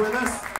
us.